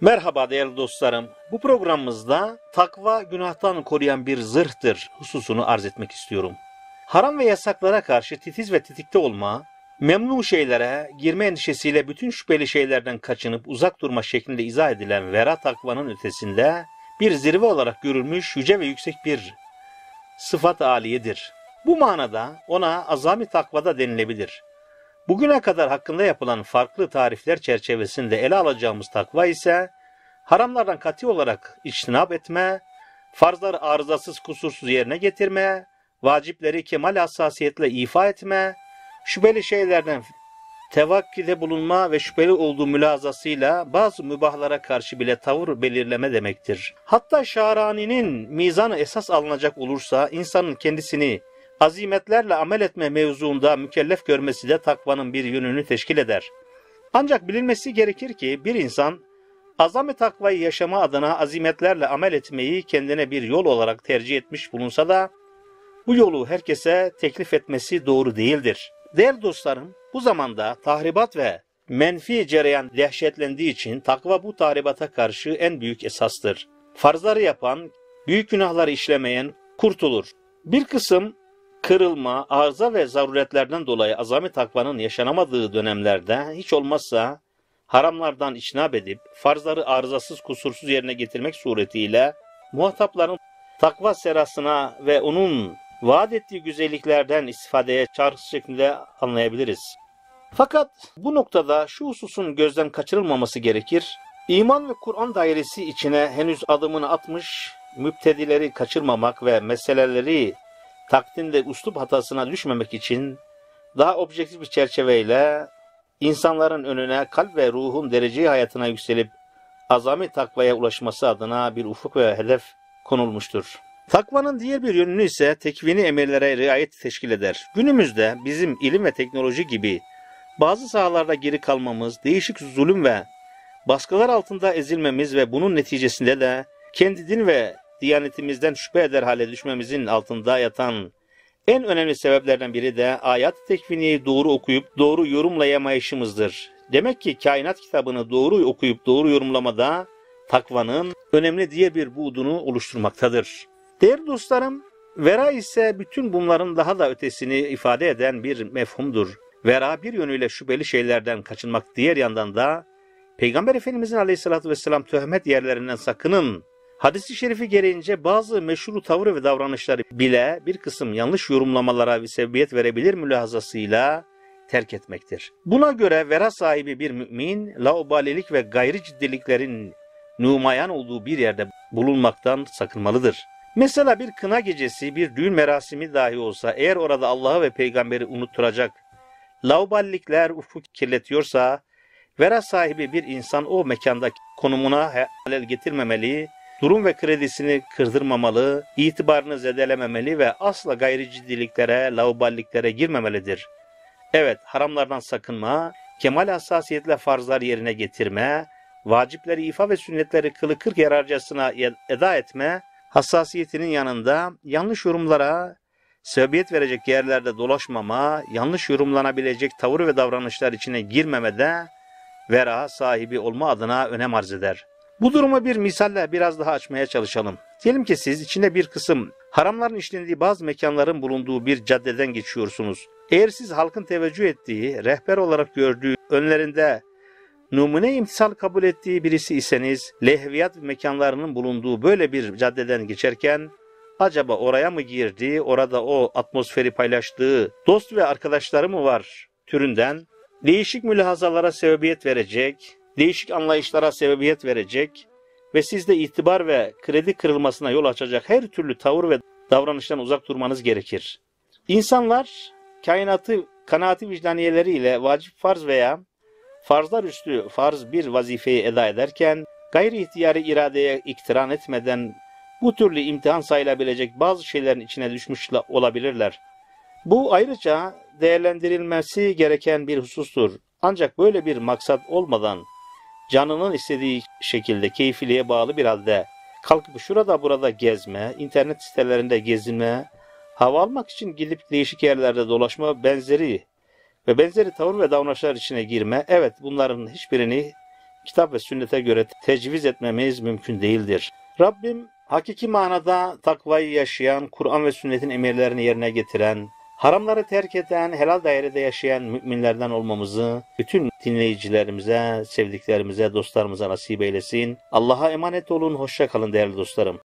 Merhaba değerli dostlarım. Bu programımızda takva günahtan koruyan bir zırhtır hususunu arz etmek istiyorum. Haram ve yasaklara karşı titiz ve tetikte olma, memnun şeylere girme endişesiyle bütün şüpheli şeylerden kaçınıp uzak durma şeklinde izah edilen vera takvanın ötesinde bir zirve olarak görülmüş yüce ve yüksek bir sıfat aliyedir. Bu manada ona azami takvada denilebilir. Bugüne kadar hakkında yapılan farklı tarifler çerçevesinde ele alacağımız takva ise haramlardan kati olarak içtinap etme, farzları arızasız kusursuz yerine getirme, vacipleri kemal hassasiyetle ifa etme, şüpheli şeylerden tevakkide bulunma ve şüpheli olduğu mülazasıyla bazı mübahlara karşı bile tavır belirleme demektir. Hatta Şarani'nin mizanı esas alınacak olursa insanın kendisini azimetlerle amel etme mevzuunda mükellef görmesi de takvanın bir yönünü teşkil eder. Ancak bilinmesi gerekir ki bir insan azami takvayı yaşama adına azimetlerle amel etmeyi kendine bir yol olarak tercih etmiş bulunsa da bu yolu herkese teklif etmesi doğru değildir. Değerli dostlarım, bu zamanda tahribat ve menfi cereyan dehşetlendiği için takva bu tahribata karşı en büyük esastır. Farzları yapan, büyük günahları işlemeyen kurtulur. Bir kısım kırılma, arıza ve zaruretlerden dolayı azami takvanın yaşanamadığı dönemlerde hiç olmazsa haramlardan içnab edip farzları arızasız kusursuz yerine getirmek suretiyle muhatapların takva serasına ve onun vaat ettiği güzelliklerden istifadeye çağrısı şeklinde anlayabiliriz. Fakat bu noktada şu hususun gözden kaçırılmaması gerekir. İman ve Kur'an dairesi içine henüz adımını atmış müptedileri kaçırmamak ve meseleleri takdimde uslup hatasına düşmemek için daha objektif bir çerçeveyle insanların önüne kalp ve ruhun dereceyi hayatına yükselip azami takvaya ulaşması adına bir ufuk ve hedef konulmuştur. Takvanın diğer bir yönünü ise tekvini emirlere riayet teşkil eder. Günümüzde bizim ilim ve teknoloji gibi bazı sahalarda geri kalmamız, değişik zulüm ve baskılar altında ezilmemiz ve bunun neticesinde de kendi din ve diyanetimizden şüphe eder hale düşmemizin altında yatan en önemli sebeplerden biri de ayat tekviniyi doğru okuyup doğru yorumlayamayışımızdır. Demek ki kainat kitabını doğru okuyup doğru yorumlamada takvanın önemli diye bir buğdunu oluşturmaktadır. Değerli dostlarım, vera ise bütün bunların daha da ötesini ifade eden bir mefhumdur. Vera bir yönüyle şüpheli şeylerden kaçınmak, diğer yandan da Peygamber Efendimizin aleyhissalatü vesselam töhmet yerlerinden sakının Hadis-i şerifi gereğince bazı meşru tavır ve davranışları bile bir kısım yanlış yorumlamalara ve sebebiyet verebilir mülahazasıyla terk etmektir. Buna göre vera sahibi bir mümin, laubalilik ve gayri ciddiliklerin numayan olduğu bir yerde bulunmaktan sakınmalıdır. Mesela bir kına gecesi, bir düğün merasimi dahi olsa eğer orada Allah'ı ve peygamberi unutturacak, lauballikler ufuk kirletiyorsa, vera sahibi bir insan o mekanda konumuna halel getirmemeli, durum ve kredisini kırdırmamalı, itibarını zedelememeli ve asla gayri ciddiliklere, lauballiklere girmemelidir. Evet, haramlardan sakınma, kemal hassasiyetle farzlar yerine getirme, vacipleri ifa ve sünnetleri kılı kırk yararcasına eda etme, hassasiyetinin yanında yanlış yorumlara sebebiyet verecek yerlerde dolaşmama, yanlış yorumlanabilecek tavır ve davranışlar içine girmemede vera sahibi olma adına önem arz eder. Bu durumu bir misalle biraz daha açmaya çalışalım. Diyelim ki siz içinde bir kısım haramların işlendiği bazı mekanların bulunduğu bir caddeden geçiyorsunuz. Eğer siz halkın teveccüh ettiği, rehber olarak gördüğü, önlerinde numune imtisal kabul ettiği birisi iseniz, lehviyat mekanlarının bulunduğu böyle bir caddeden geçerken, acaba oraya mı girdi, orada o atmosferi paylaştığı dost ve arkadaşları mı var türünden, değişik mülahazalara sebebiyet verecek, değişik anlayışlara sebebiyet verecek ve sizde itibar ve kredi kırılmasına yol açacak her türlü tavır ve davranıştan uzak durmanız gerekir. İnsanlar kainatı kanaati vicdaniyeleriyle vacip farz veya farzlar üstü farz bir vazifeyi eda ederken gayri ihtiyari iradeye iktiran etmeden bu türlü imtihan sayılabilecek bazı şeylerin içine düşmüş olabilirler. Bu ayrıca değerlendirilmesi gereken bir husustur. Ancak böyle bir maksat olmadan canının istediği şekilde keyfiliğe bağlı bir halde kalkıp şurada burada gezme, internet sitelerinde gezinme, hava almak için gidip değişik yerlerde dolaşma benzeri ve benzeri tavır ve davranışlar içine girme, evet bunların hiçbirini kitap ve sünnete göre tecviz etmemiz mümkün değildir. Rabbim hakiki manada takvayı yaşayan, Kur'an ve sünnetin emirlerini yerine getiren, haramları terk eden, helal dairede yaşayan müminlerden olmamızı bütün dinleyicilerimize, sevdiklerimize, dostlarımıza nasip eylesin. Allah'a emanet olun, hoşça kalın değerli dostlarım.